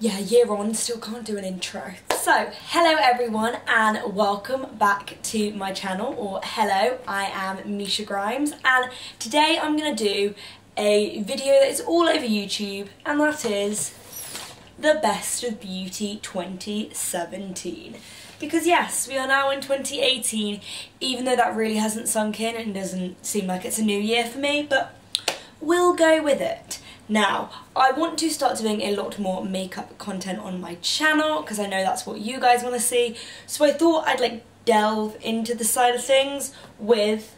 Yeah, year on, still can't do an intro. So, hello everyone and welcome back to my channel, or hello, I am Misha Grimes and today I'm going to do a video that is all over YouTube and that is the Best of Beauty 2017. Because yes, we are now in 2018, even though that really hasn't sunk in and doesn't seem like it's a new year for me, but we'll go with it. Now, I want to start doing a lot more makeup content on my channel because I know that's what you guys want to see. So I thought I'd like delve into the side of things with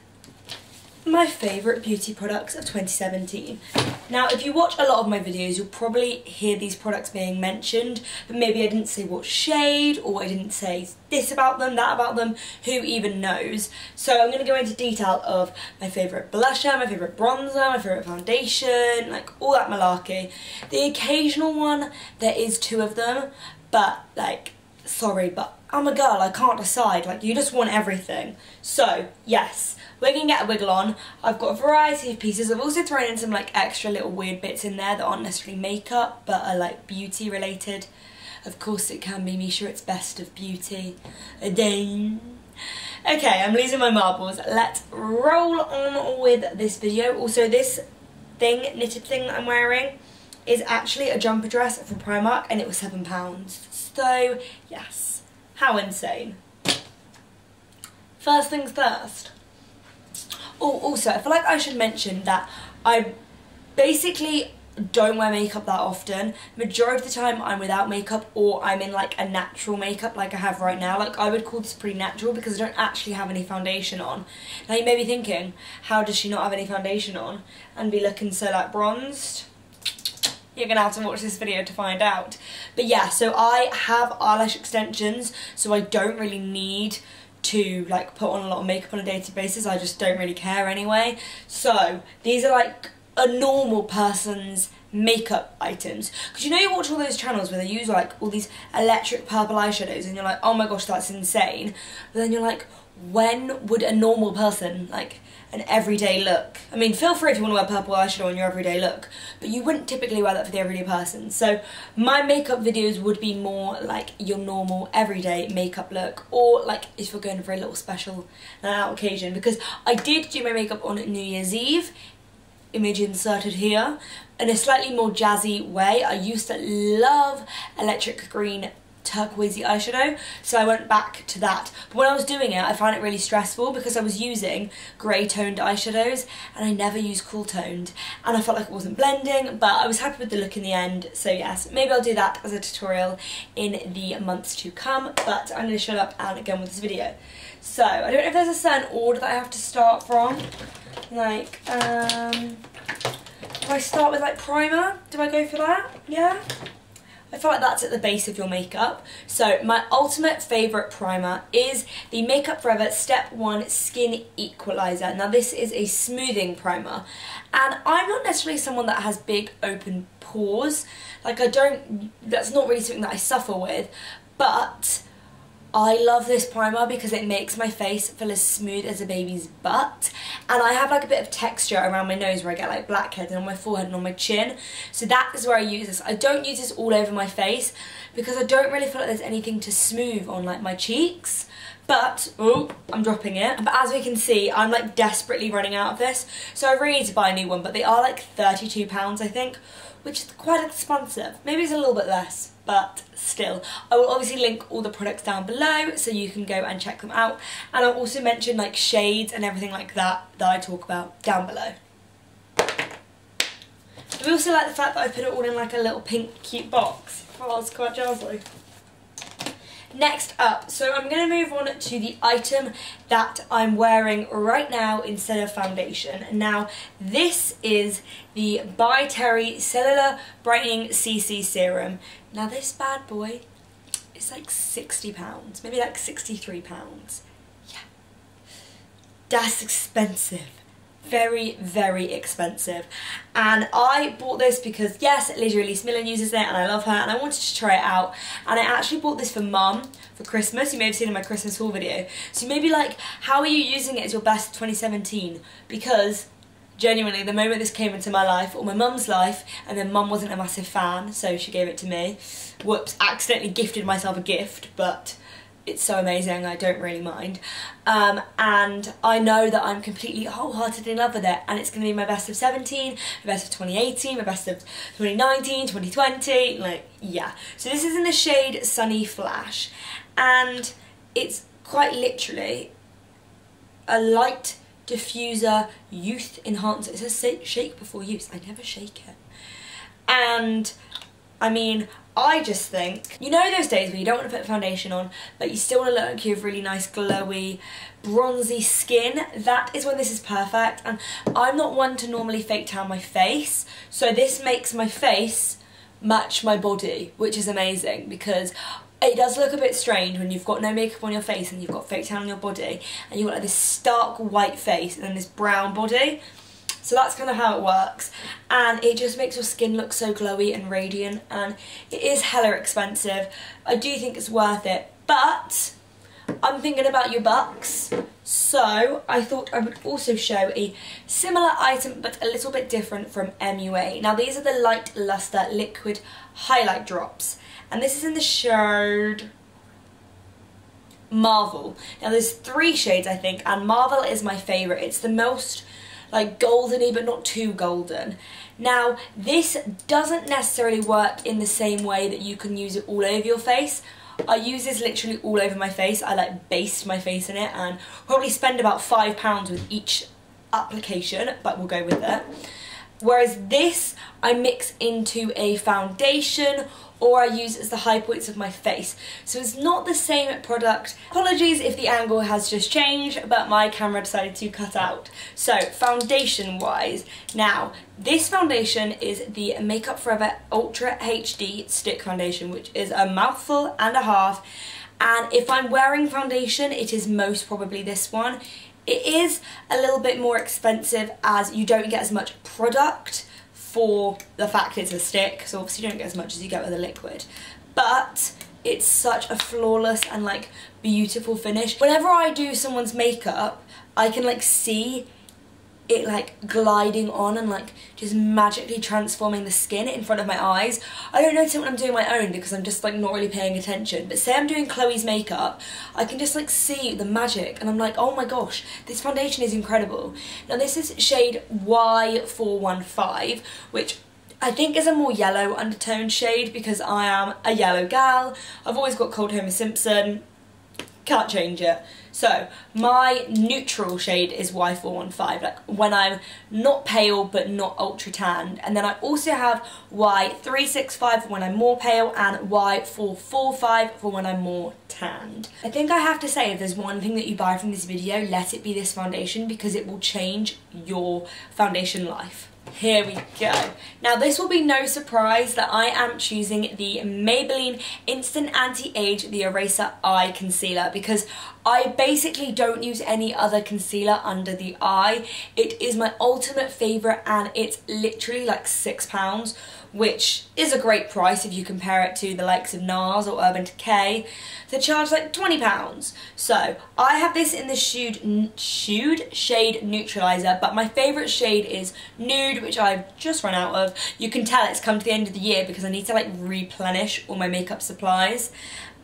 my favourite beauty products of 2017. Now if you watch a lot of my videos you'll probably hear these products being mentioned but maybe I didn't say what shade or I didn't say this about them, that about them, who even knows. So I'm going to go into detail of my favourite blusher, my favourite bronzer, my favourite foundation, like all that malarkey. The occasional one, there is two of them but like sorry but I'm a girl, I can't decide, like you just want everything. So yes, going to get a wiggle on. I've got a variety of pieces. I've also thrown in some like extra little weird bits in there that aren't necessarily makeup but are like beauty related. Of course it can be Misha, it's best of beauty. Again. Okay, I'm losing my marbles. Let's roll on with this video. Also this thing, knitted thing that I'm wearing is actually a jumper dress from Primark and it was £7. So yes, how insane. First things first, Oh, also, I feel like I should mention that I basically don't wear makeup that often. Majority of the time I'm without makeup or I'm in like a natural makeup like I have right now. Like I would call this pretty natural because I don't actually have any foundation on. Now you may be thinking, how does she not have any foundation on and be looking so like bronzed? You're gonna have to watch this video to find out. But yeah, so I have eyelash extensions so I don't really need to like put on a lot of makeup on a day-to-day basis. I just don't really care anyway. So these are like a normal person's makeup items. Because you know you watch all those channels where they use like all these electric purple eyeshadows and you're like oh my gosh that's insane. But then you're like when would a normal person like an everyday look. I mean, feel free if you want to wear purple eyeshadow on your everyday look, but you wouldn't typically wear that for the everyday person. So my makeup videos would be more like your normal everyday makeup look, or like if you're going for a little special out occasion, because I did do my makeup on New Year's Eve, image inserted here, in a slightly more jazzy way. I used to love electric green turquoisey eyeshadow so I went back to that. But when I was doing it I found it really stressful because I was using grey toned eyeshadows and I never use cool toned. And I felt like it wasn't blending but I was happy with the look in the end. So yes maybe I'll do that as a tutorial in the months to come but I'm going to shut up and get on with this video. So I don't know if there's a certain order that I have to start from like um do I start with like primer do I go for that yeah I feel like that's at the base of your makeup. So my ultimate favourite primer is the Makeup Forever Step 1 Skin Equalizer. Now this is a smoothing primer and I'm not necessarily someone that has big open pores. Like I don't, that's not really something that I suffer with, but I love this primer because it makes my face feel as smooth as a baby's butt and I have like a bit of texture around my nose where I get like blackheads and on my forehead and on my chin so that is where I use this. I don't use this all over my face because I don't really feel like there's anything to smooth on like my cheeks but, oh, I'm dropping it. But as we can see, I'm like desperately running out of this. So I really need to buy a new one, but they are like £32 I think, which is quite expensive. Maybe it's a little bit less but still. I will obviously link all the products down below so you can go and check them out and I'll also mention like shades and everything like that that I talk about down below. We also like the fact that I put it all in like a little pink cute box? Oh, it's quite jazzy. Next up, so I'm going to move on to the item that I'm wearing right now instead of foundation. Now, this is the By Terry Cellular Brightening CC Serum. Now, this bad boy is like £60, maybe like £63. Yeah. That's expensive very, very expensive. And I bought this because, yes, Lydia Elise Millen uses it and I love her and I wanted to try it out. And I actually bought this for mum for Christmas. You may have seen in my Christmas haul video. So you may be like, how are you using it as your best 2017? Because genuinely, the moment this came into my life, or my mum's life, and then mum wasn't a massive fan, so she gave it to me. Whoops, accidentally gifted myself a gift, but it's so amazing, I don't really mind. Um, and I know that I'm completely wholeheartedly in love with it, and it's going to be my best of 17, my best of 2018, my best of 2019, 2020, like, yeah. So this is in the shade Sunny Flash, and it's quite literally a light diffuser youth enhancer. It says shake before use. I never shake it. And I mean, I just think, you know those days where you don't want to put foundation on, but you still want to look like you have really nice glowy, bronzy skin? That is when this is perfect. And I'm not one to normally fake tan my face, so this makes my face match my body, which is amazing because it does look a bit strange when you've got no makeup on your face and you've got fake tan on your body and you've got like this stark white face and then this brown body. So that's kind of how it works and it just makes your skin look so glowy and radiant and it is hella expensive. I do think it's worth it but I'm thinking about your bucks so I thought I would also show a similar item but a little bit different from MUA. Now these are the Light Luster Liquid Highlight Drops and this is in the shade Marvel. Now there's three shades I think and Marvel is my favourite. It's the most like goldeny but not too golden. Now this doesn't necessarily work in the same way that you can use it all over your face. I use this literally all over my face. I like baste my face in it and probably spend about five pounds with each application, but we'll go with it. Whereas this, I mix into a foundation or I use as the high points of my face. So it's not the same product. Apologies if the angle has just changed, but my camera decided to cut out. So foundation wise, now this foundation is the Makeup Forever Ultra HD Stick Foundation, which is a mouthful and a half. And if I'm wearing foundation, it is most probably this one. It is a little bit more expensive as you don't get as much product for the fact it's a stick, so obviously you don't get as much as you get with a liquid. But it's such a flawless and like beautiful finish. Whenever I do someone's makeup, I can like see it like gliding on and like just magically transforming the skin in front of my eyes. I don't notice it when I'm doing my own because I'm just like not really paying attention. But say I'm doing Chloe's makeup, I can just like see the magic and I'm like, oh my gosh, this foundation is incredible. Now this is shade Y415, which I think is a more yellow undertone shade because I am a yellow gal. I've always got cold Homer Simpson, can't change it. So my neutral shade is Y415, like when I'm not pale but not ultra tanned. And then I also have Y365 for when I'm more pale and Y445 for when I'm more tanned. I think I have to say if there's one thing that you buy from this video, let it be this foundation because it will change your foundation life. Here we go. Now this will be no surprise that I am choosing the Maybelline Instant Anti-Age The Eraser Eye Concealer because I basically don't use any other concealer under the eye. It is my ultimate favourite and it's literally like £6 which is a great price if you compare it to the likes of NARS or Urban Decay. They charge like £20. So I have this in the Shude, Shude Shade Neutralizer, but my favourite shade is Nude, which I've just run out of. You can tell it's come to the end of the year because I need to like replenish all my makeup supplies.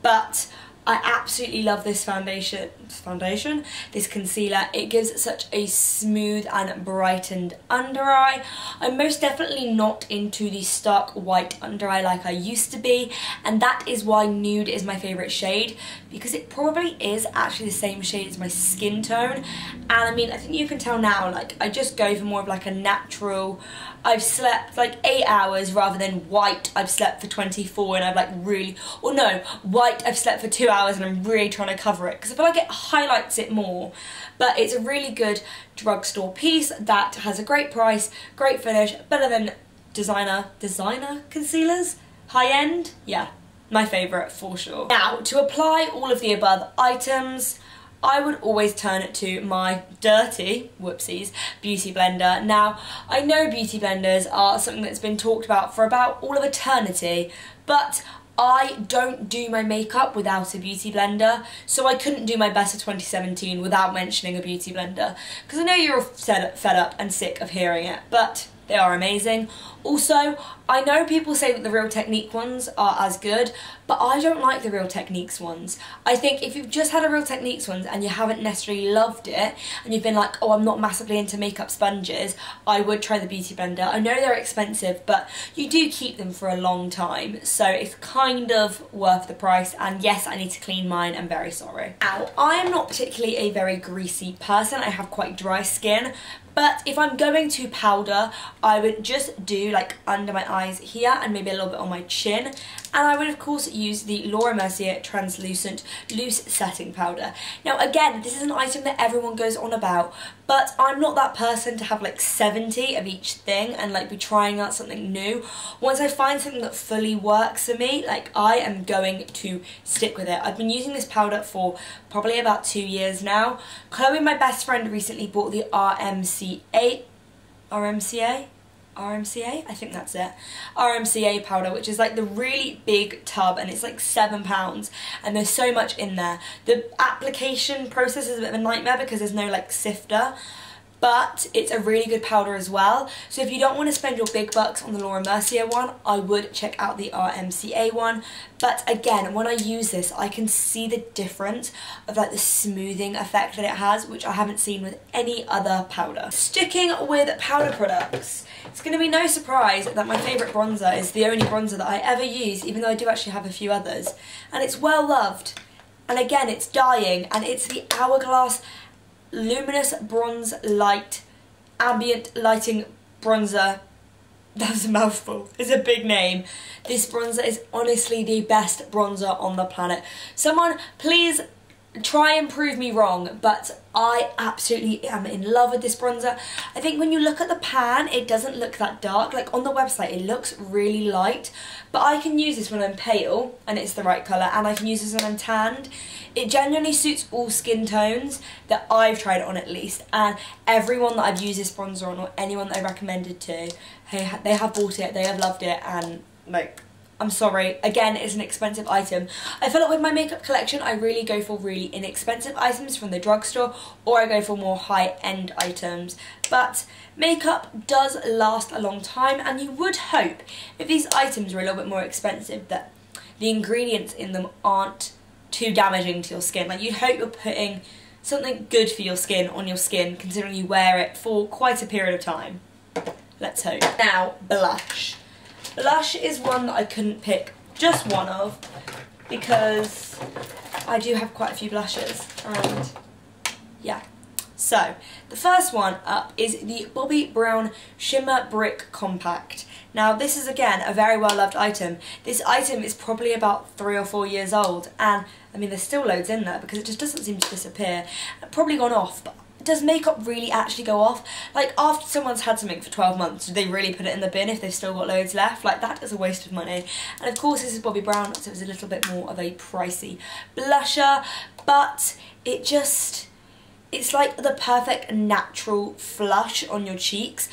But I absolutely love this foundation, foundation, this concealer. It gives such a smooth and brightened under eye. I'm most definitely not into the stark white under eye like I used to be and that is why nude is my favourite shade because it probably is actually the same shade as my skin tone. And I mean I think you can tell now like I just go for more of like a natural I've slept like 8 hours rather than white. I've slept for 24 and I've like really or no white I've slept for 2 hours and I'm really trying to cover it because I feel like it highlights it more. But it's a really good drugstore piece that has a great price great finish better than designer designer concealers? High end yeah my favourite for sure. Now, to apply all of the above items, I would always turn to my dirty, whoopsies, beauty blender. Now, I know beauty blenders are something that's been talked about for about all of eternity, but I don't do my makeup without a beauty blender, so I couldn't do my best of 2017 without mentioning a beauty blender. Because I know you're all fed up and sick of hearing it, but they are amazing. Also, I know people say that the Real Technique ones are as good, but I don't like the Real Techniques ones. I think if you've just had a Real Techniques ones and you haven't necessarily loved it, and you've been like, oh, I'm not massively into makeup sponges, I would try the Beauty Blender. I know they're expensive, but you do keep them for a long time, so it's kind of worth the price, and yes, I need to clean mine, I'm very sorry. Now, I am not particularly a very greasy person, I have quite dry skin, but if I'm going to powder, I would just do like under my eyes here and maybe a little bit on my chin. And I would of course use the Laura Mercier Translucent Loose Setting Powder. Now again, this is an item that everyone goes on about, but I'm not that person to have like 70 of each thing and like be trying out something new. Once I find something that fully works for me, like I am going to stick with it. I've been using this powder for probably about two years now. Chloe, my best friend, recently bought the RMCA, RMCA? RMCA, I think that's it, RMCA powder, which is like the really big tub and it's like seven pounds and there's so much in there. The application process is a bit of a nightmare because there's no like sifter but it's a really good powder as well. So if you don't want to spend your big bucks on the Laura Mercier one, I would check out the RMCA one. But again, when I use this, I can see the difference of like the smoothing effect that it has, which I haven't seen with any other powder. Sticking with powder products, it's going to be no surprise that my favourite bronzer is the only bronzer that I ever use, even though I do actually have a few others. And it's well loved. And again, it's dying, and it's the Hourglass Luminous Bronze Light Ambient Lighting Bronzer. That's a mouthful. It's a big name. This bronzer is honestly the best bronzer on the planet. Someone please try and prove me wrong, but I absolutely am in love with this bronzer. I think when you look at the pan, it doesn't look that dark. Like on the website, it looks really light, but I can use this when I'm pale and it's the right colour, and I can use this when I'm tanned. It genuinely suits all skin tones that I've tried on at least, and everyone that I've used this bronzer on, or anyone that I recommended to, hey, they have bought it, they have loved it, and like I'm sorry, again, it's an expensive item. I feel like with my makeup collection, I really go for really inexpensive items from the drugstore, or I go for more high-end items. But makeup does last a long time, and you would hope, if these items were a little bit more expensive, that the ingredients in them aren't too damaging to your skin. Like, you'd hope you're putting something good for your skin on your skin, considering you wear it for quite a period of time. Let's hope. Now, blush. Blush is one that I couldn't pick just one of because I do have quite a few blushes and yeah. So, the first one up is the Bobbi Brown Shimmer Brick Compact. Now, this is again a very well loved item. This item is probably about three or four years old, and I mean, there's still loads in there because it just doesn't seem to disappear. Probably gone off, but does makeup really actually go off? Like, after someone's had something for 12 months, do they really put it in the bin if they've still got loads left? Like, that is a waste of money. And of course, this is Bobbi Brown, so it's a little bit more of a pricey blusher, but it just it's like the perfect natural flush on your cheeks.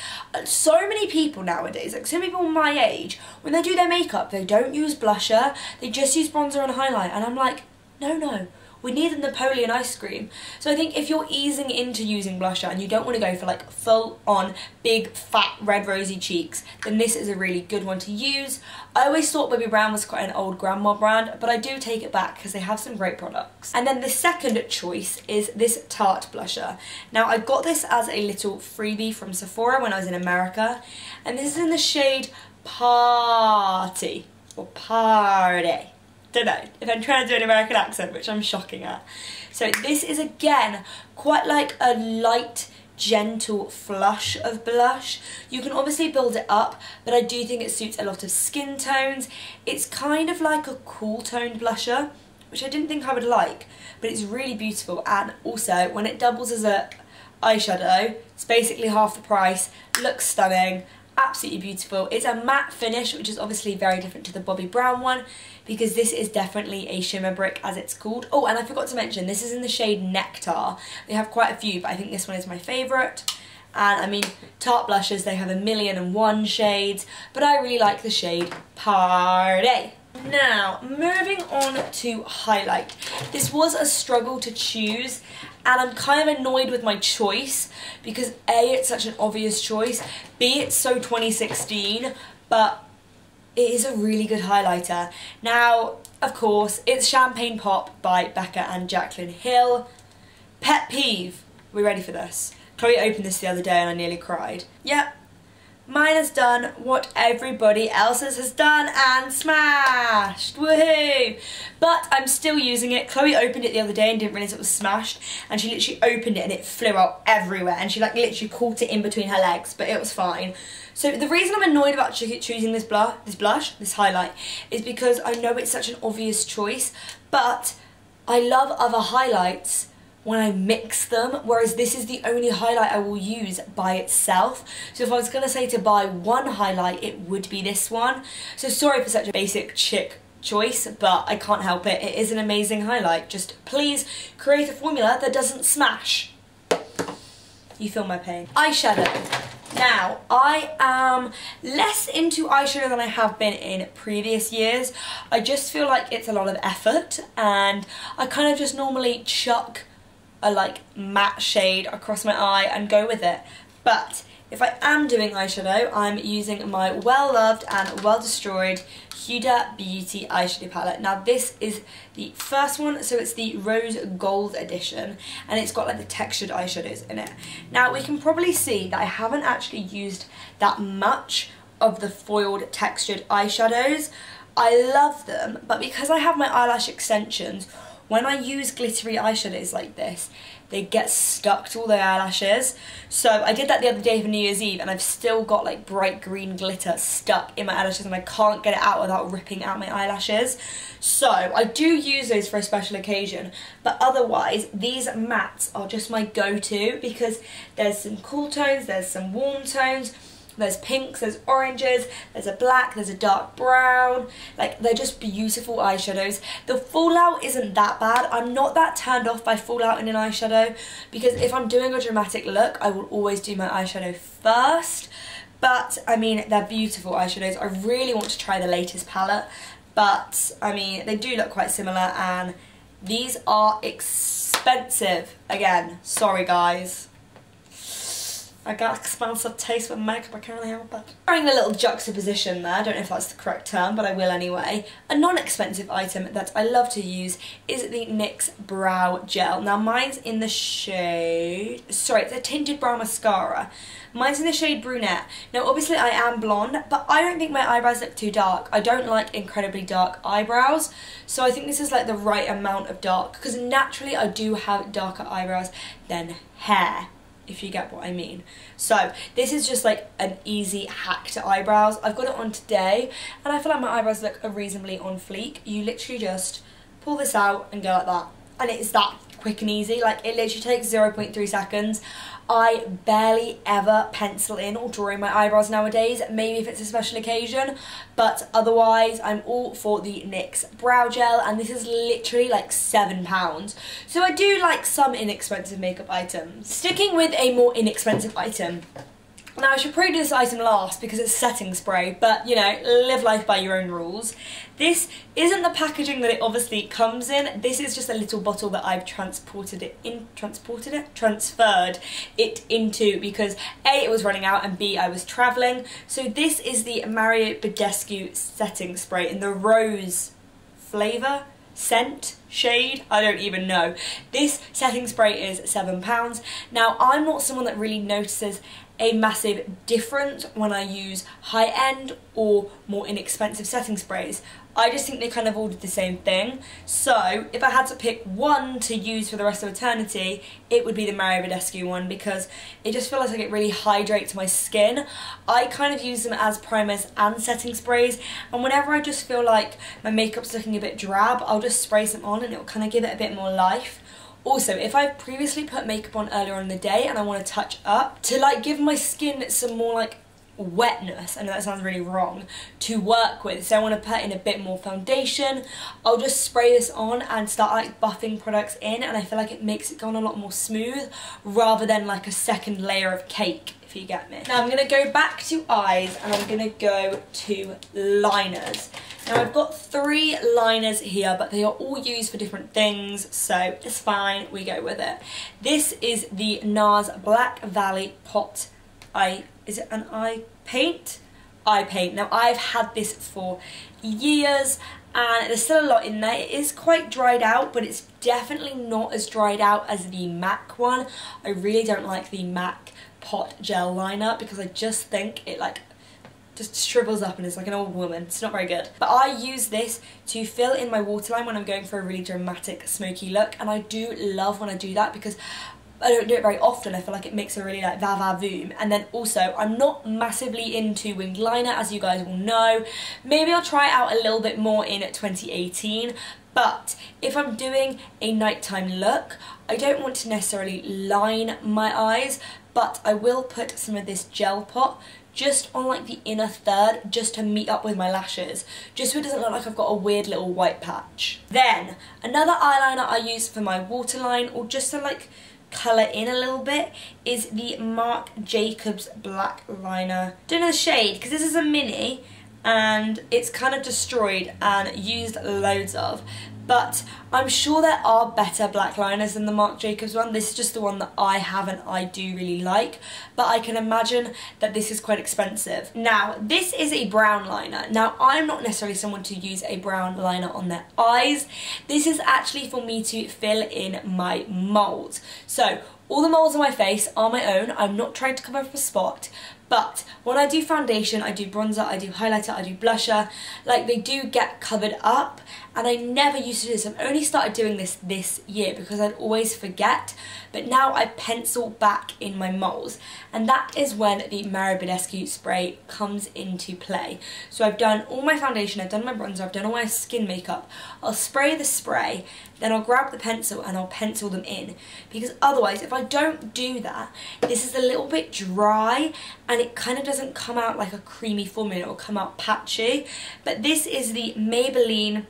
So many people nowadays, like so many people my age, when they do their makeup, they don't use blusher, they just use bronzer and highlight, and I'm like, no, no, we need a Napoleon ice cream. So I think if you're easing into using blusher and you don't want to go for like full on big fat red rosy cheeks, then this is a really good one to use. I always thought Bobbi Brown was quite an old grandma brand, but I do take it back because they have some great products. And then the second choice is this Tarte blusher. Now I got this as a little freebie from Sephora when I was in America, and this is in the shade Party, or Party don't know if I'm trying to do an American accent, which I'm shocking at. So this is again quite like a light gentle flush of blush. You can obviously build it up, but I do think it suits a lot of skin tones. It's kind of like a cool toned blusher, which I didn't think I would like, but it's really beautiful. And also, when it doubles as a eyeshadow, it's basically half the price, looks stunning, absolutely beautiful. It's a matte finish, which is obviously very different to the Bobbi Brown one, because this is definitely a shimmer brick as it's called. Oh, and I forgot to mention, this is in the shade Nectar. They have quite a few, but I think this one is my favourite. And I mean, Tarte blushes, they have a million and one shades, but I really like the shade Party. Now, moving on to highlight. This was a struggle to choose and I'm kind of annoyed with my choice because A, it's such an obvious choice, B, it's so 2016, but it is a really good highlighter. Now, of course, it's Champagne Pop by Becca and Jaclyn Hill. Pet peeve. we're we ready for this? Chloe opened this the other day and I nearly cried. Yep, Mine has done what everybody else's has done and smashed. Woohoo! But I'm still using it. Chloe opened it the other day and didn't realise it was smashed. And she literally opened it and it flew out everywhere. And she like literally caught it in between her legs, but it was fine. So the reason I'm annoyed about choosing this blush, this blush, this highlight, is because I know it's such an obvious choice. But I love other highlights when I mix them, whereas this is the only highlight I will use by itself. So if I was going to say to buy one highlight, it would be this one. So sorry for such a basic chick choice, but I can't help it. It is an amazing highlight. Just please create a formula that doesn't smash. You feel my pain. Eyeshadow. Now, I am less into eyeshadow than I have been in previous years. I just feel like it's a lot of effort and I kind of just normally chuck a like matte shade across my eye and go with it. But if I am doing eyeshadow, I'm using my well-loved and well-destroyed Huda Beauty eyeshadow palette. Now this is the first one, so it's the Rose Gold edition, and it's got like the textured eyeshadows in it. Now we can probably see that I haven't actually used that much of the foiled textured eyeshadows. I love them, but because I have my eyelash extensions, when I use glittery eyeshadows like this, they get stuck to all the eyelashes. So I did that the other day for New Year's Eve and I've still got like bright green glitter stuck in my eyelashes and I can't get it out without ripping out my eyelashes. So I do use those for a special occasion, but otherwise these mattes are just my go-to because there's some cool tones, there's some warm tones, there's pinks, there's oranges, there's a black, there's a dark brown. Like, they're just beautiful eyeshadows. The fallout isn't that bad. I'm not that turned off by fallout in an eyeshadow because if I'm doing a dramatic look, I will always do my eyeshadow first. But, I mean, they're beautiful eyeshadows. I really want to try the latest palette. But, I mean, they do look quite similar and these are expensive. Again, sorry guys. I got expensive taste with makeup, I can't really help it. Throwing a little juxtaposition there, I don't know if that's the correct term, but I will anyway. A non-expensive item that I love to use is the NYX Brow Gel. Now mine's in the shade, sorry, it's a tinted brow mascara. Mine's in the shade Brunette. Now obviously I am blonde, but I don't think my eyebrows look too dark. I don't like incredibly dark eyebrows, so I think this is like the right amount of dark, because naturally I do have darker eyebrows than hair if you get what I mean. So this is just like an easy hack to eyebrows. I've got it on today and I feel like my eyebrows look reasonably on fleek. You literally just pull this out and go like that. And it's that quick and easy. Like it literally takes 0.3 seconds. I barely ever pencil in or draw in my eyebrows nowadays, maybe if it's a special occasion, but otherwise I'm all for the NYX Brow Gel and this is literally like £7. So I do like some inexpensive makeup items. Sticking with a more inexpensive item, now I should probably do this item last because it's setting spray, but you know, live life by your own rules. This isn't the packaging that it obviously comes in, this is just a little bottle that I've transported it in, transported it? Transferred it into because A, it was running out and B, I was travelling. So this is the Mario Badescu setting spray in the rose flavour scent shade i don't even know this setting spray is seven pounds now i'm not someone that really notices a massive difference when I use high-end or more inexpensive setting sprays. I just think they kind of all do the same thing. So if I had to pick one to use for the rest of eternity, it would be the Mario Badescu one because it just feels like it really hydrates my skin. I kind of use them as primers and setting sprays and whenever I just feel like my makeup's looking a bit drab, I'll just spray some on and it'll kind of give it a bit more life. Also, if I've previously put makeup on earlier in the day and I want to touch up, to like give my skin some more like wetness, I know that sounds really wrong, to work with. So I want to put in a bit more foundation. I'll just spray this on and start like buffing products in and I feel like it makes it go on a lot more smooth rather than like a second layer of cake if you get me. Now I'm going to go back to eyes and I'm going to go to liners. Now I've got three liners here, but they are all used for different things, so it's fine, we go with it. This is the NARS Black Valley Pot Eye, is it an eye paint? Eye paint. Now I've had this for years and there's still a lot in there. It is quite dried out, but it's definitely not as dried out as the MAC one. I really don't like the MAC pot gel liner because I just think it like just shrivels up and is like an old woman. It's not very good. But I use this to fill in my waterline when I'm going for a really dramatic smoky look and I do love when I do that because I don't do it very often. I feel like it makes a really like va va voom. And then also, I'm not massively into winged liner, as you guys will know. Maybe I'll try it out a little bit more in 2018. But if I'm doing a nighttime look, I don't want to necessarily line my eyes, but I will put some of this gel pot just on like the inner third just to meet up with my lashes just so it doesn't look like I've got a weird little white patch. Then another eyeliner I use for my waterline or just to like colour in a little bit is the Marc Jacobs black liner. Don't know the shade because this is a mini and it's kind of destroyed and used loads of but I'm sure there are better black liners than the Marc Jacobs one. This is just the one that I have and I do really like, but I can imagine that this is quite expensive. Now, this is a brown liner. Now, I'm not necessarily someone to use a brown liner on their eyes. This is actually for me to fill in my moles. So, all the moles on my face are my own. I'm not trying to cover up a spot, but when I do foundation, I do bronzer, I do highlighter, I do blusher, like they do get covered up and I never used to do this. I've only started doing this this year because I'd always forget, but now I pencil back in my moles and that is when the Mario Badescu spray comes into play. So I've done all my foundation, I've done my bronzer, I've done all my skin makeup. I'll spray the spray, then I'll grab the pencil and I'll pencil them in because otherwise if I don't do that, this is a little bit dry and it kind of doesn't come out like a creamy formula, it will come out patchy. But this is the Maybelline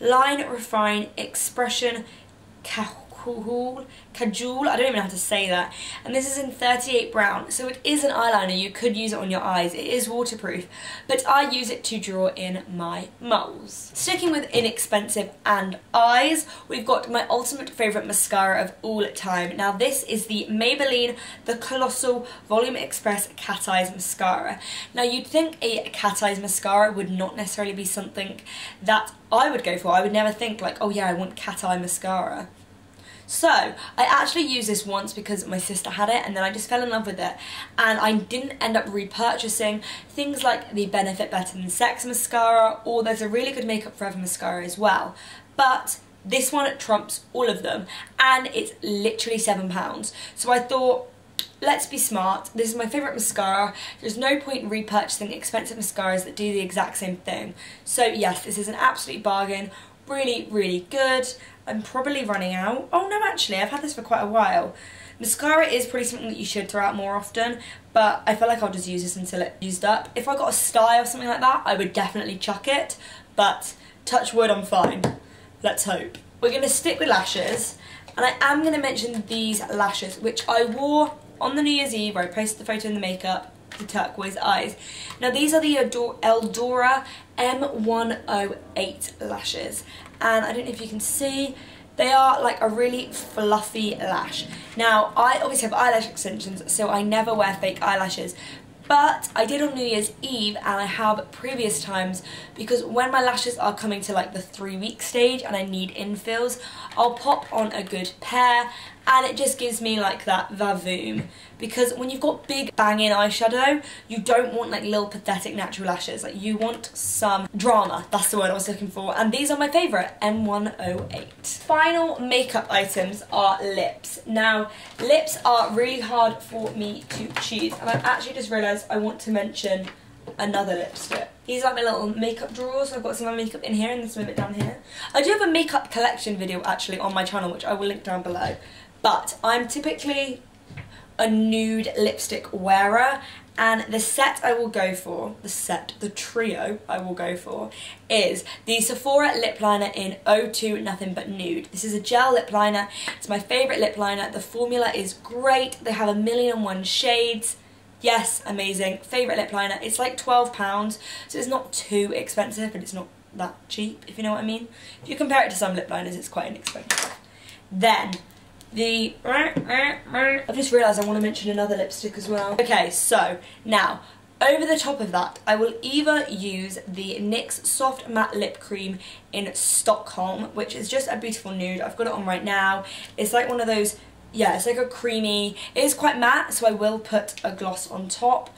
Line Refine Expression Cajul, I don't even know how to say that. And this is in 38 brown, so it is an eyeliner, you could use it on your eyes, it is waterproof, but I use it to draw in my moles. Sticking with inexpensive and eyes, we've got my ultimate favourite mascara of all time. Now this is the Maybelline The Colossal Volume Express Cat Eyes Mascara. Now you'd think a cat eyes mascara would not necessarily be something that I would go for. I would never think like, oh yeah, I want cat eye mascara. So I actually used this once because my sister had it and then I just fell in love with it and I didn't end up repurchasing things like the Benefit Better Than Sex mascara or there's a really good Makeup Forever mascara as well. But this one trumps all of them and it's literally £7. So I thought let's be smart. This is my favourite mascara. There's no point in repurchasing expensive mascaras that do the exact same thing. So yes, this is an absolute bargain. Really, really good. I'm probably running out. Oh no, actually, I've had this for quite a while. Mascara is probably something that you should throw out more often, but I feel like I'll just use this until it's used up. If I got a sty or something like that, I would definitely chuck it, but touch wood, I'm fine. Let's hope. We're going to stick with lashes, and I am going to mention these lashes, which I wore on the New Year's Eve, where I posted the photo in the makeup, the turquoise eyes. Now these are the Eldora M108 lashes and I don't know if you can see they are like a really fluffy lash. Now, I obviously have eyelash extensions, so I never wear fake eyelashes, but I did on New Year's Eve and I have previous times because when my lashes are coming to like the three week stage and I need infills, I'll pop on a good pair and it just gives me like that vavoom because when you've got big banging eyeshadow you don't want like little pathetic natural lashes like you want some drama that's the word I was looking for and these are my favourite M108 final makeup items are lips now lips are really hard for me to choose and I've actually just realised I want to mention another lipstick. These are my little makeup drawers. I've got some of my makeup in here and this one down here. I do have a makeup collection video actually on my channel which I will link down below. But I'm typically a nude lipstick wearer and the set I will go for, the set, the trio I will go for, is the Sephora lip liner in O2 Nothing But Nude. This is a gel lip liner. It's my favourite lip liner. The formula is great. They have a million and one shades. Yes, amazing. Favourite lip liner. It's like £12, so it's not too expensive, but it's not that cheap, if you know what I mean. If you compare it to some lip liners, it's quite inexpensive. Then, the... I've just realised I want to mention another lipstick as well. Okay, so, now, over the top of that, I will either use the NYX Soft Matte Lip Cream in Stockholm, which is just a beautiful nude. I've got it on right now. It's like one of those, yeah, it's like a creamy, it is quite matte, so I will put a gloss on top.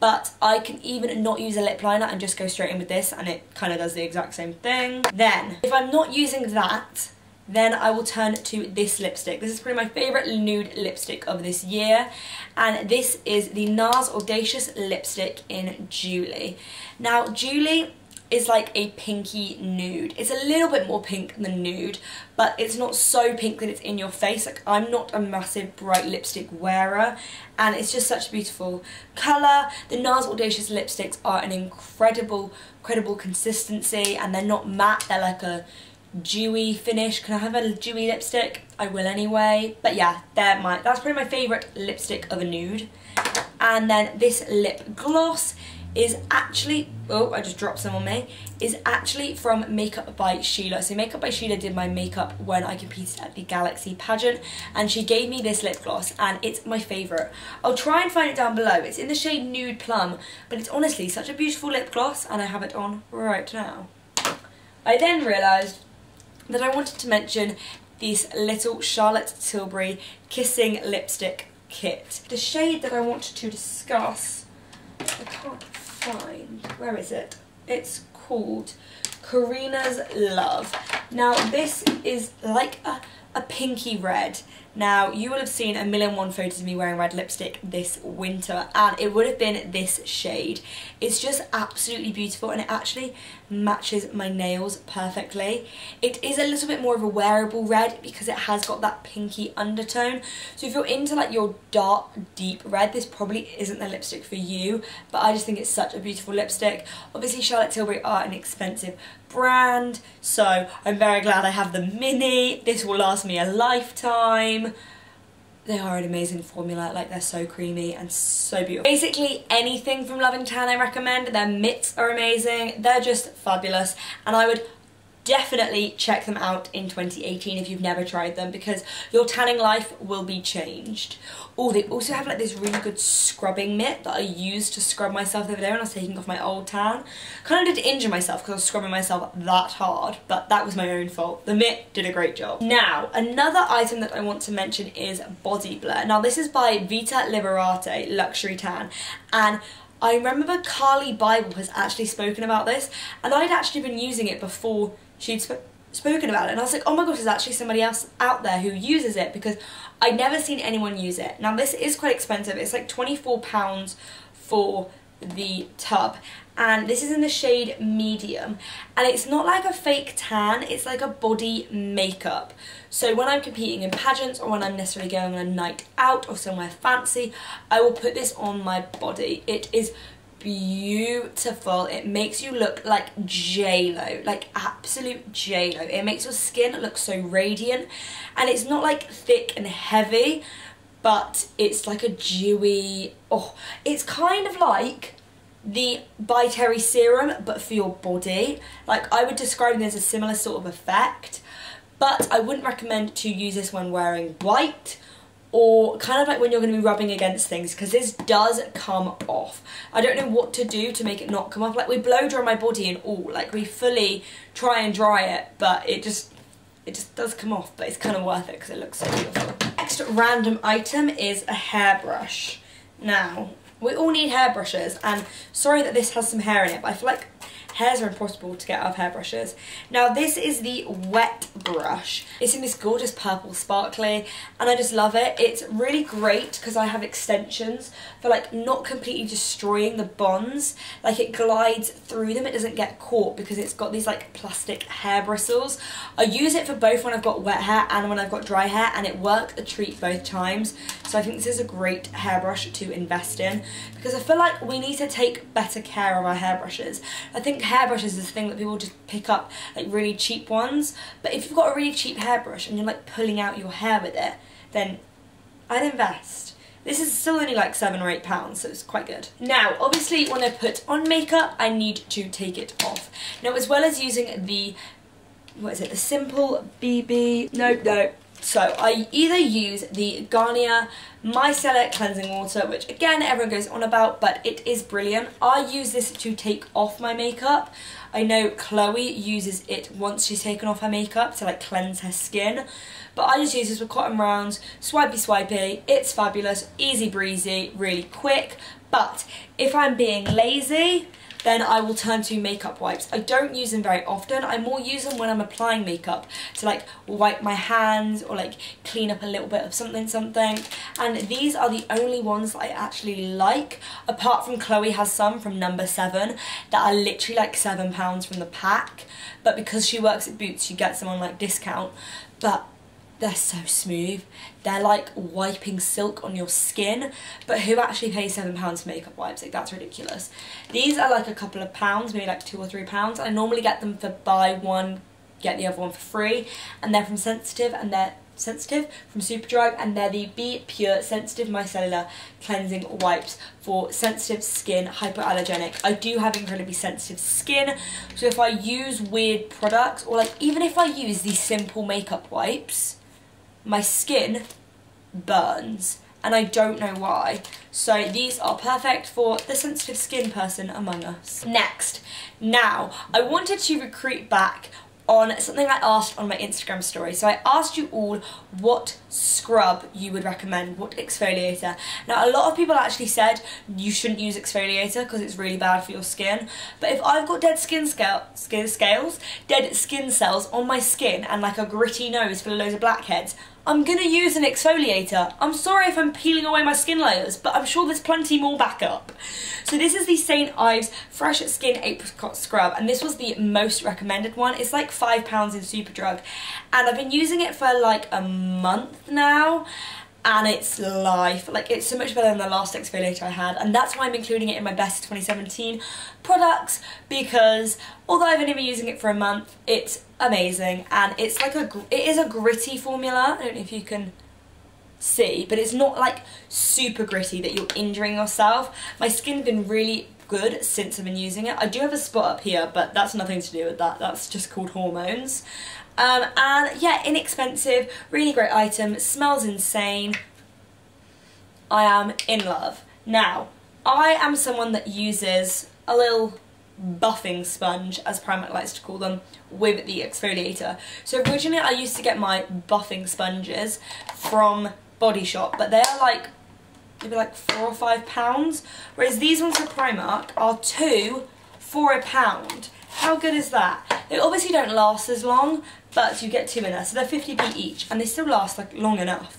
But I can even not use a lip liner and just go straight in with this, and it kind of does the exact same thing. Then, if I'm not using that, then I will turn to this lipstick. This is probably my favourite nude lipstick of this year. And this is the NARS Audacious Lipstick in Julie. Now, Julie is like a pinky nude. It's a little bit more pink than nude, but it's not so pink that it's in your face. Like, I'm not a massive bright lipstick wearer, and it's just such a beautiful colour. The NARS Audacious lipsticks are an incredible, credible consistency, and they're not matte, they're like a dewy finish. Can I have a dewy lipstick? I will anyway. But yeah, they're my, that's probably my favourite lipstick of a nude. And then this lip gloss is actually, oh, I just dropped some on me, is actually from Makeup by Sheila. So Makeup by Sheila did my makeup when I competed at the Galaxy pageant and she gave me this lip gloss and it's my favourite. I'll try and find it down below. It's in the shade Nude Plum, but it's honestly such a beautiful lip gloss and I have it on right now. I then realised that I wanted to mention this little Charlotte Tilbury Kissing Lipstick Kit. The shade that I wanted to discuss, I can't find, where is it? It's called Karina's Love. Now this is like a, a pinky red now, you will have seen a million one photos of me wearing red lipstick this winter, and it would have been this shade. It's just absolutely beautiful, and it actually matches my nails perfectly. It is a little bit more of a wearable red because it has got that pinky undertone. So if you're into like your dark, deep red, this probably isn't the lipstick for you, but I just think it's such a beautiful lipstick. Obviously, Charlotte Tilbury are an expensive brand, so I'm very glad I have the mini. This will last me a lifetime. They are an amazing formula, like they're so creamy and so beautiful. Basically anything from Loving Tan I recommend. Their mitts are amazing, they're just fabulous and I would definitely check them out in 2018 if you've never tried them because your tanning life will be changed. Oh, they also have like this really good scrubbing mitt that I used to scrub myself the other day when I was taking off my old tan. Kind of did injure myself because I was scrubbing myself that hard, but that was my own fault. The mitt did a great job. Now, another item that I want to mention is Body Blur. Now, this is by Vita Liberata Luxury Tan, and I remember Carly Bybel has actually spoken about this, and I'd actually been using it before she'd sp spoken about it and I was like oh my gosh there's actually somebody else out there who uses it because I'd never seen anyone use it. Now this is quite expensive. It's like £24 for the tub and this is in the shade medium and it's not like a fake tan it's like a body makeup. So when I'm competing in pageants or when I'm necessarily going on a night out or somewhere fancy I will put this on my body. It is beautiful. It makes you look like J-Lo, like absolute J-Lo. It makes your skin look so radiant and it's not like thick and heavy, but it's like a dewy, oh, it's kind of like the By Terry serum, but for your body. Like I would describe there's a similar sort of effect, but I wouldn't recommend to use this when wearing white or kind of like when you're going to be rubbing against things because this does come off. I don't know what to do to make it not come off. Like we blow dry my body and all, like we fully try and dry it, but it just it just does come off, but it's kind of worth it because it looks so beautiful. Next random item is a hairbrush. Now, we all need hairbrushes and sorry that this has some hair in it, but I feel like Hairs are impossible to get out of hairbrushes. Now this is the wet brush. It's in this gorgeous purple sparkly and I just love it. It's really great because I have extensions for like not completely destroying the bonds. Like it glides through them, it doesn't get caught because it's got these like plastic hair bristles. I use it for both when I've got wet hair and when I've got dry hair and it worked a treat both times. So I think this is a great hairbrush to invest in because I feel like we need to take better care of our hairbrushes. I think hairbrushes is a thing that people just pick up, like really cheap ones. But if you've got a really cheap hairbrush and you're like pulling out your hair with it, then I'd invest. This is still only like seven or eight pounds, so it's quite good. Now, obviously when I put on makeup, I need to take it off. Now, as well as using the, what is it, the Simple BB, no, no, so I either use the Garnier Micellar Cleansing Water, which again everyone goes on about, but it is brilliant. I use this to take off my makeup. I know Chloe uses it once she's taken off her makeup to like cleanse her skin. But I just use this with cotton rounds, swipey swipey, it's fabulous, easy breezy, really quick. But if I'm being lazy, then I will turn to makeup wipes. I don't use them very often. I more use them when I'm applying makeup to like wipe my hands or like clean up a little bit of something something. And these are the only ones that I actually like. Apart from Chloe has some from number seven that are literally like seven pounds from the pack. But because she works at Boots, she gets them on like discount. But they're so smooth. They're like wiping silk on your skin, but who actually pays seven pounds for makeup wipes? Like that's ridiculous. These are like a couple of pounds, maybe like two or three pounds. I normally get them for buy one, get the other one for free, and they're from Sensitive, and they're Sensitive from Superdrug and they're the Be Pure Sensitive Micellar Cleansing Wipes for sensitive skin, hypoallergenic. I do have incredibly sensitive skin so if I use weird products or like even if I use these simple makeup wipes my skin burns and I don't know why. So these are perfect for the sensitive skin person among us. Next, now, I wanted to recruit back on something I asked on my Instagram story. So I asked you all what scrub you would recommend, what exfoliator. Now a lot of people actually said you shouldn't use exfoliator because it's really bad for your skin. But if I've got dead skin, scale, skin scales, dead skin cells on my skin and like a gritty nose full of loads of blackheads, I'm gonna use an exfoliator. I'm sorry if I'm peeling away my skin layers, but I'm sure there's plenty more backup. So this is the St. Ives Fresh Skin Apricot Scrub, and this was the most recommended one. It's like £5 in Superdrug, and I've been using it for like a month now, and it's life. Like it's so much better than the last exfoliator I had and that's why I'm including it in my best 2017 products because although I've only been using it for a month, it's amazing and it's like a, it is a gritty formula. I don't know if you can see, but it's not like super gritty that you're injuring yourself. My skin's been really good since I've been using it. I do have a spot up here, but that's nothing to do with that. That's just called hormones. Um, and yeah, inexpensive, really great item, smells insane. I am in love. Now, I am someone that uses a little buffing sponge, as Primark likes to call them, with the exfoliator. So originally I used to get my buffing sponges from Body Shop, but they're like maybe like four or five pounds, whereas these ones from Primark are two for a pound. How good is that? They obviously don't last as long, but you get two in there. So they're 50p each, and they still last like long enough.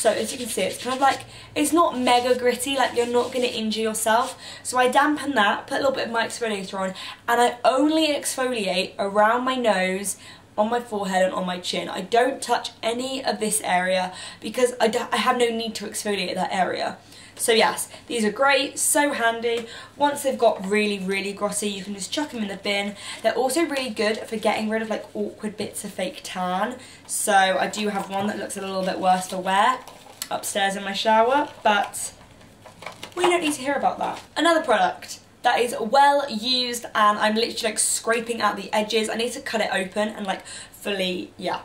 So as you can see, it's kind of like, it's not mega gritty, like you're not going to injure yourself. So I dampen that, put a little bit of my exfoliator on, and I only exfoliate around my nose, on my forehead and on my chin. I don't touch any of this area because I, I have no need to exfoliate that area. So yes, these are great, so handy. Once they've got really, really grotty, you can just chuck them in the bin. They're also really good for getting rid of like awkward bits of fake tan. So I do have one that looks a little bit worse for wear upstairs in my shower, but we don't need to hear about that. Another product that is well used and I'm literally like scraping out the edges. I need to cut it open and like fully, yeah.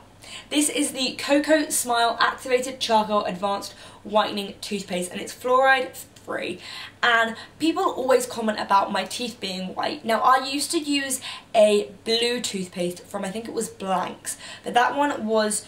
This is the Cocoa Smile Activated Charcoal Advanced Whitening Toothpaste and it's fluoride free and people always comment about my teeth being white. Now I used to use a blue toothpaste from I think it was Blanx but that one was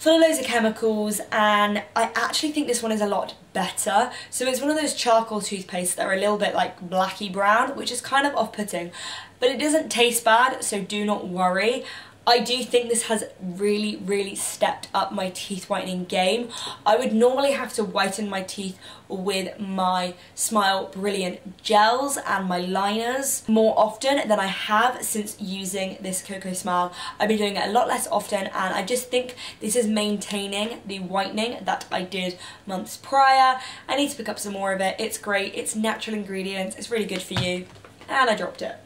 full of loads of chemicals and I actually think this one is a lot better. So it's one of those charcoal toothpastes that are a little bit like blacky brown which is kind of off-putting but it doesn't taste bad so do not worry. I do think this has really, really stepped up my teeth whitening game. I would normally have to whiten my teeth with my Smile Brilliant gels and my liners more often than I have since using this Cocoa Smile. I've been doing it a lot less often and I just think this is maintaining the whitening that I did months prior. I need to pick up some more of it. It's great, it's natural ingredients, it's really good for you. And I dropped it.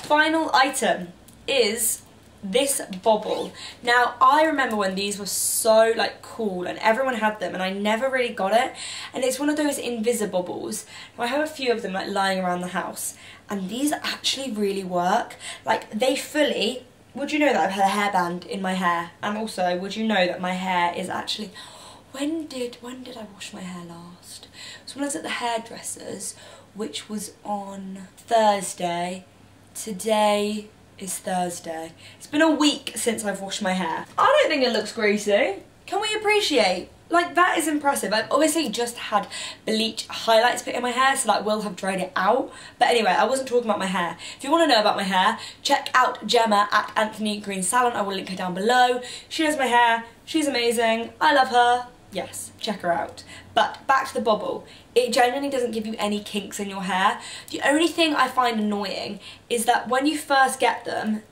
Final item is this bobble. Now, I remember when these were so like cool and everyone had them and I never really got it. And it's one of those Invisibobbles. Now, I have a few of them like lying around the house and these actually really work. Like they fully, would you know that I've had a hairband in my hair? And also, would you know that my hair is actually, when did, when did I wash my hair last? So when I was at the hairdresser's, which was on Thursday, today is Thursday. It's been a week since I've washed my hair. I don't think it looks greasy. Can we appreciate? Like that is impressive. I've obviously just had bleach highlights put in my hair so that will have dried it out. But anyway, I wasn't talking about my hair. If you want to know about my hair, check out Gemma at Anthony Green Salon. I will link her down below. She does my hair. She's amazing. I love her yes, check her out. But back to the bobble, it genuinely doesn't give you any kinks in your hair. The only thing I find annoying is that when you first get them,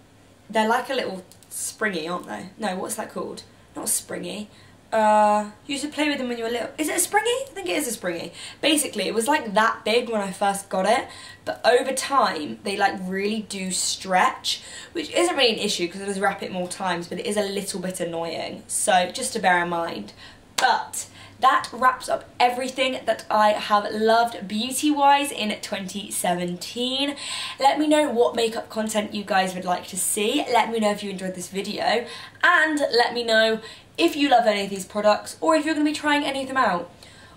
they're like a little springy, aren't they? No, what's that called? Not springy. Uh, you used to play with them when you were little. Is it a springy? I think it is a springy. Basically, it was like that big when I first got it, but over time, they like really do stretch, which isn't really an issue because I just wrap it more times, but it is a little bit annoying. So just to bear in mind. But that wraps up everything that I have loved beauty-wise in 2017. Let me know what makeup content you guys would like to see. Let me know if you enjoyed this video. And let me know if you love any of these products or if you're going to be trying any of them out.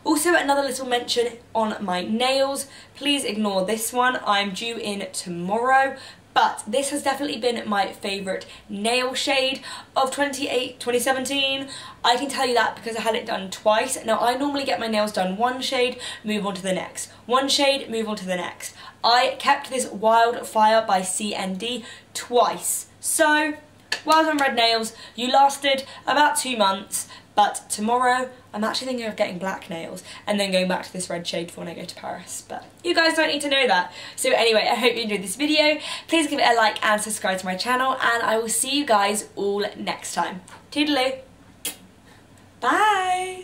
Also, another little mention on my nails. Please ignore this one. I'm due in tomorrow, but this has definitely been my favourite nail shade of 28, 2017. I can tell you that because I had it done twice. Now I normally get my nails done one shade, move on to the next. One shade, move on to the next. I kept this Wildfire by CND twice. So, well done red nails, you lasted about two months but tomorrow, I'm actually thinking of getting black nails and then going back to this red shade for when I go to Paris. But you guys don't need to know that. So anyway, I hope you enjoyed this video. Please give it a like and subscribe to my channel and I will see you guys all next time. Toodaloo. Bye.